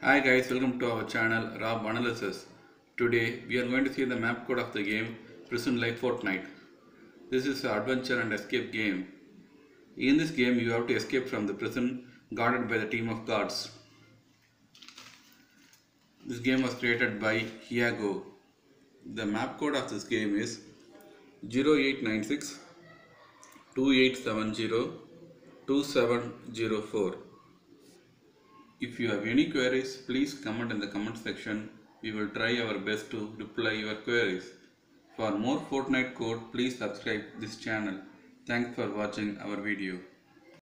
Hi guys, welcome to our channel Rob Analysis. Today we are going to see the map code of the game Prison Life Fortnite. This is an adventure and escape game. In this game you have to escape from the prison guarded by the team of guards. This game was created by Hiago. The map code of this game is 0896 2870 2704. If you have any queries, please comment in the comment section. We will try our best to reply your queries. For more Fortnite code, please subscribe this channel. Thanks for watching our video.